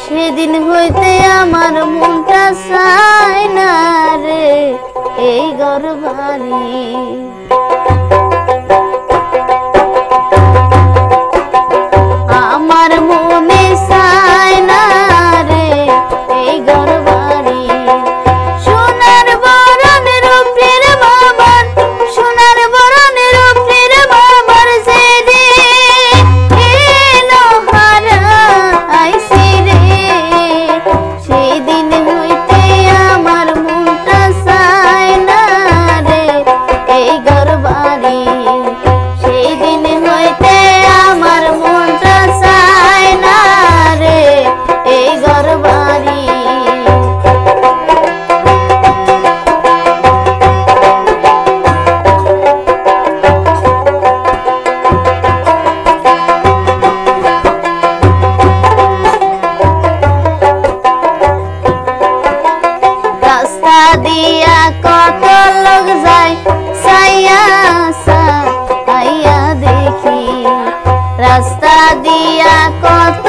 সেদিন হইতে আমার মনটা চায় না রে এই ঘর দিয়া কত